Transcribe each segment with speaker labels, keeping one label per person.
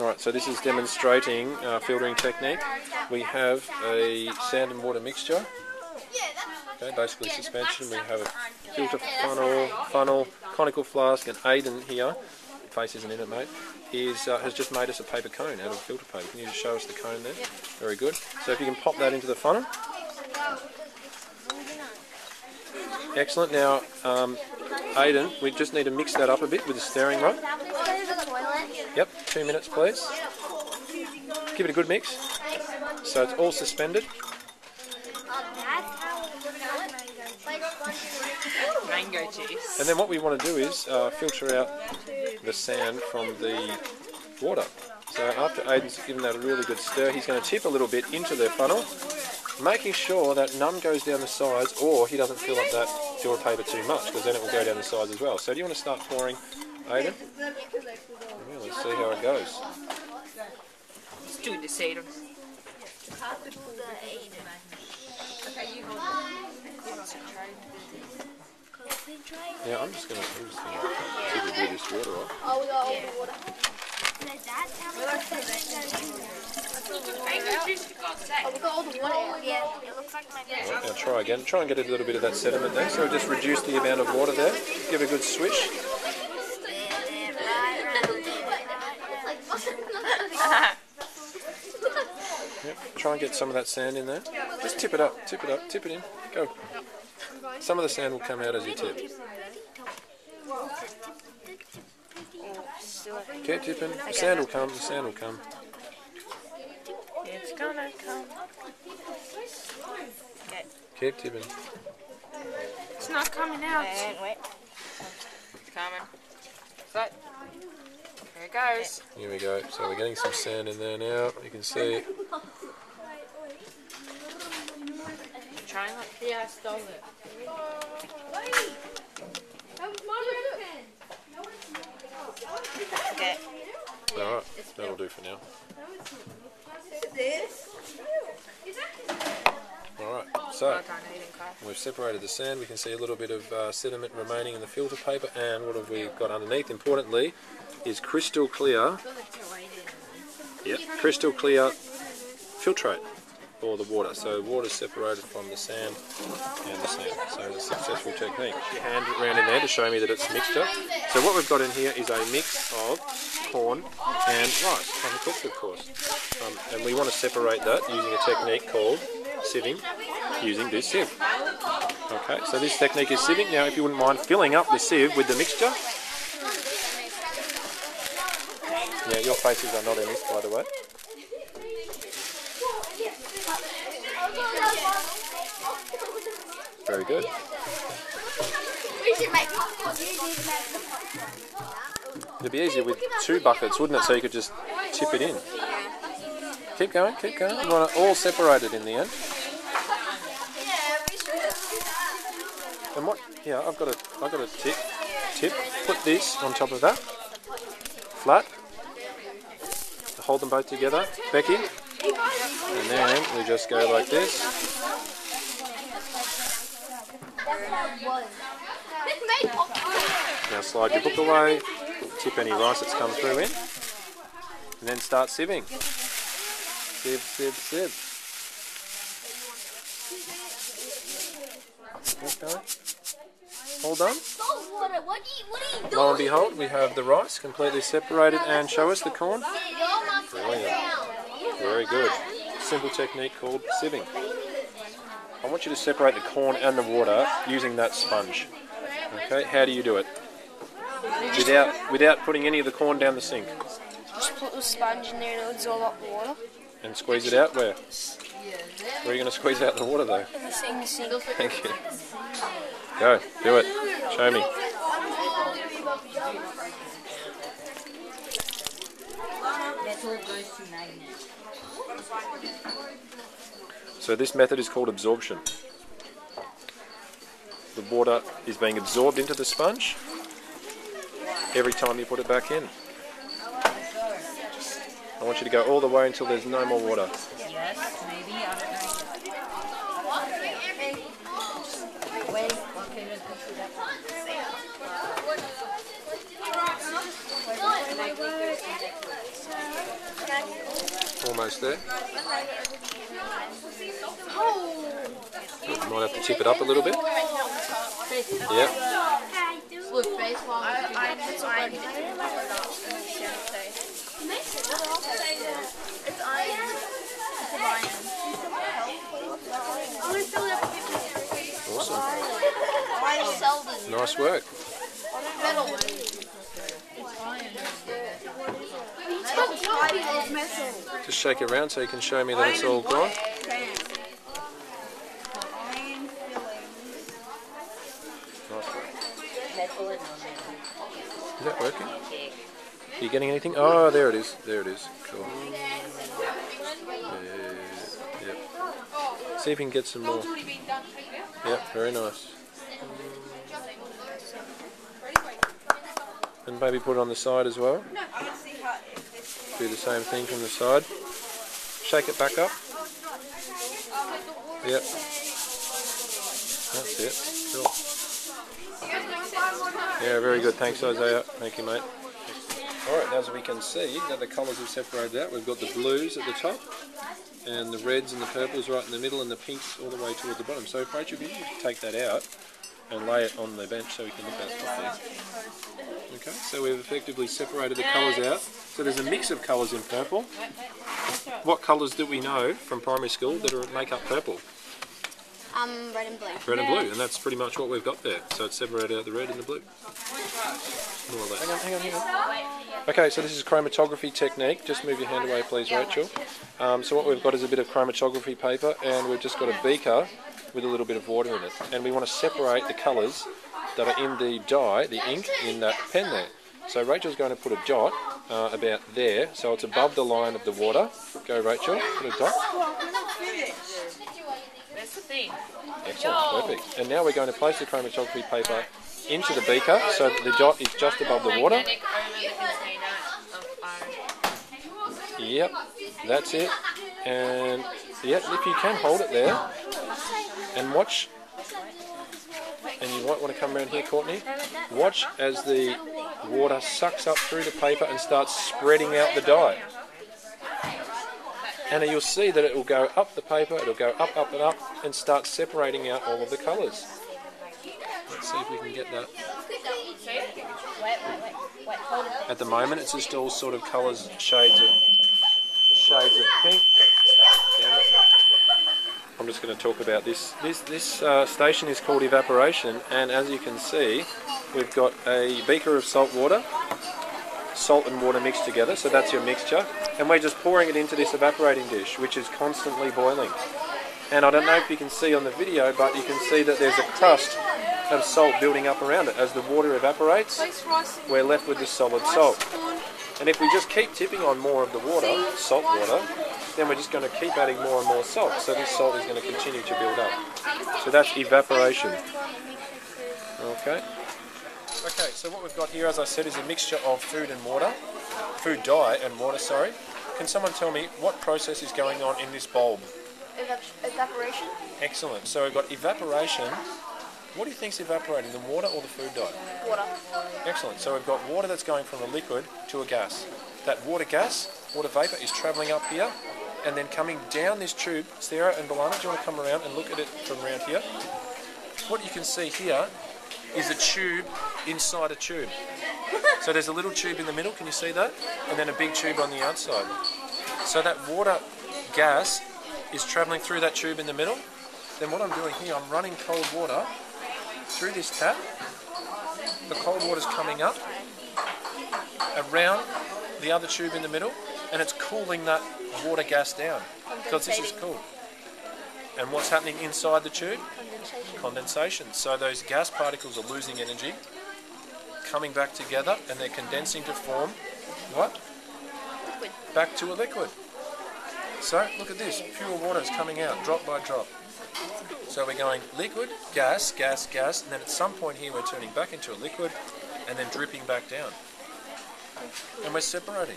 Speaker 1: Alright, so this is demonstrating uh, filtering technique. We have a sand and water mixture. Okay, basically suspension. We have a filter funnel, funnel, conical flask, and Aiden here, face isn't in it, mate, is, uh, has just made us a paper cone out of filter paper. Can you just show us the cone there? Very good. So if you can pop that into the funnel. Excellent. Now, um, Aiden, we just need to mix that up a bit with the stirring rod. Yep, two minutes please. Give it a good mix. So it's all suspended.
Speaker 2: Mango juice.
Speaker 1: And then what we want to do is uh, filter out the sand from the water. So after Aiden's given that a really good stir, he's going to tip a little bit into the funnel, making sure that none goes down the sides or he doesn't fill up that filter paper too much because then it will go down the sides as well. So do you want to start pouring, Aiden? Yeah, let's see how it goes.
Speaker 2: Let's do the same.
Speaker 1: Yeah, I'm just going to I'm just going to tip a this water off.
Speaker 3: Oh, we got all the water.
Speaker 2: Mango juice, for God's sake.
Speaker 3: Oh, we got all the water out. Yeah, it looks like my
Speaker 1: Now try again. Try and get a little bit of that sediment there. So just reduce the amount of water there. Give it a good swish. Yep. Try and get some of that sand in there. Just tip it up, tip it up, tip it in. Go. Some of the sand will come out as you tip. Keep tipping. The sand will come, the sand will come.
Speaker 2: It's gonna come.
Speaker 1: Keep tipping.
Speaker 2: It's not coming out.
Speaker 4: And wait.
Speaker 2: It's coming. So, here it goes.
Speaker 1: Here we go. So we're getting some sand in there now. You can see.
Speaker 2: Trying it.
Speaker 4: Yeah, I stole it. Okay.
Speaker 1: Alright, that'll do for now. Alright, so
Speaker 2: Well done, Aiden Carr.
Speaker 1: we've separated the sand. We can see a little bit of uh, sediment remaining in the filter paper. And what have we got underneath? Importantly, is crystal clear. Yep, crystal clear filtrate for the water. So water separated from the sand and the sand. So it's a successful technique. Your hand it around in there to show me that it's mixture. So what we've got in here is a mix of corn and rice, uncooked of course. Um, and we want to separate that using a technique called sieving using this sieve. Okay, so this technique is sieving. Now if you wouldn't mind filling up the sieve with the mixture. Yeah, your faces are not in this by the way. Very good.
Speaker 3: We should make popcorn. You need to make the popcorn.
Speaker 1: It'd be easier with two buckets, wouldn't it? So you could just tip it in. Keep going, keep going. You want it all separated in the end.
Speaker 3: Yeah.
Speaker 1: And what? Yeah, I've got a, I've got a tip. Tip. Put this on top of that. Flat. Hold them both together, Becky. And then we just go like this. Now slide your book away. Tip any rice that's come through in. And then start sieving. Sieve, sieve, sieve. Okay. All done? Lo and behold, we have the rice completely separated and show us the corn. Brilliant. Very good. Simple technique called sieving. I want you to separate the corn and the water using that sponge. Okay, how do you do it? Without without putting any of the corn down the sink.
Speaker 4: Just put the sponge in there and it'll absorb up the water.
Speaker 1: And squeeze it out where? Where are you going to squeeze out the water though?
Speaker 4: In the sink.
Speaker 1: Thank you. Go, do it. Show me. So this method is called absorption. The water is being absorbed into the sponge every time you put it back in. I want you to go all the way until there's no more water.
Speaker 2: Yes, maybe. I don't know.
Speaker 1: Almost. Might have to tip it up a little bit. Yep. Awesome. Nice work. Just shake it around so you can show me that it's all gone. Is that working? Are you getting anything? Oh, there it is. There it is. Cool. Yeah, yep. See if you can get some more. Yep, very nice. And maybe put it on the side as well. Do the same thing from the side. Shake it back up. Yep. That's it. Cool. Yeah, very good. Thanks, Isaiah. Thank you, mate. Alright, as we can see, that the colours have separated out. We've got the blues at the top, and the reds and the purples right in the middle, and the pinks all the way toward the bottom. So, Rachel, if you take that out and lay it on the bench so we can look at it properly. Okay, so we've effectively separated the colours out. So there's a mix of colours in purple. What colours do we know from primary school that are, make up purple?
Speaker 4: Um, red and blue.
Speaker 1: Red and blue, and that's pretty much what we've got there. So it's separated out the red and the blue. More or less. Hang on, hang on, hang on. Okay, so this is chromatography technique. Just move your hand away, please, Rachel. Um, so what we've got is a bit of chromatography paper, and we've just got a beaker with a little bit of water in it. And we want to separate the colours that are in the dye, the ink, in that pen there. So Rachel's going to put a dot uh, about there, so it's above the line of the water. Go, Rachel, put a dot.
Speaker 2: That's the thing.
Speaker 1: Excellent, perfect. And now we're going to place the chromatography paper into the beaker, so that the dot is just above the water.
Speaker 2: Magnetic over the container of iron.
Speaker 1: Yep, that's it. And yep, if you can hold it there and watch. Might want to come around here, Courtney. Watch as the water sucks up through the paper and starts spreading out the dye. And you'll see that it will go up the paper, it'll go up, up, and up, and start separating out all of the colours. Let's see if we can get that. At the moment, it's just all sort of colours, shades of shades of pink. Damn it. I'm just going to talk about this. This this uh, station is called evaporation, and as you can see, we've got a beaker of salt water, salt and water mixed together. So that's your mixture, and we're just pouring it into this evaporating dish, which is constantly boiling. And I don't know if you can see on the video, but you can see that there's a crust of salt building up around it. As the water evaporates, we're left with the solid salt. And if we just keep tipping on more of the water, salt water, then we're just going to keep adding more and more salt. So this salt is going to continue to build up. So that's evaporation. Okay. Okay, so what we've got here, as I said, is a mixture of food and water, food dye and water, sorry. Can someone tell me what process is going on in this bulb?
Speaker 4: Evaporation?
Speaker 1: Excellent. So we've got evaporation. What do you think's evaporating, the water or the food dye?
Speaker 4: Water.
Speaker 1: Excellent. So we've got water that's going from a liquid to a gas. That water gas, water vapour, is travelling up here and then coming down this tube. Sarah and Balana, do you want to come around and look at it from around here? What you can see here is a tube inside a tube. So there's a little tube in the middle, can you see that? And then a big tube on the outside. So that water gas is travelling through that tube in the middle. Then what I'm doing here, I'm running cold water through this tap. The cold water's coming up around the other tube in the middle and it's cooling that water gas down because this is cool. And what's happening inside the tube?
Speaker 4: Condensation.
Speaker 1: Condensation. So those gas particles are losing energy, coming back together, and they're condensing to form what?
Speaker 4: Liquid.
Speaker 1: Back to a liquid. So look at this, pure water is coming out drop by drop. So we're going liquid, gas, gas, gas, and then at some point here we're turning back into a liquid and then dripping back down. And we're separating.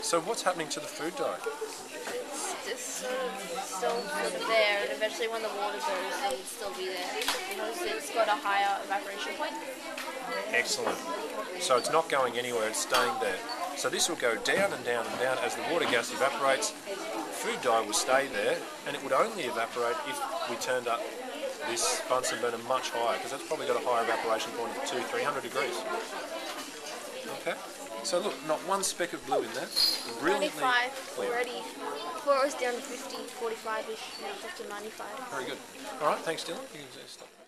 Speaker 1: So what's happening to the food dye?
Speaker 4: It's still sort of there, and eventually when the water goes, it will still be there because it's got a higher evaporation point.
Speaker 1: Excellent. So it's not going anywhere, it's staying there. So this will go down and down and down as the water gas evaporates. The food dye will stay there, and it would only evaporate if we turned up this Bunsen burner much higher, because that's probably got a higher evaporation point of two, three hundred degrees. Okay. So look, not one speck of blue in there. Brilliantly
Speaker 4: 95
Speaker 1: clear.
Speaker 4: already. Before it was down to 50, 45-ish, now it's up to 95.
Speaker 1: Very good. All right, thanks, Dylan. You can stop.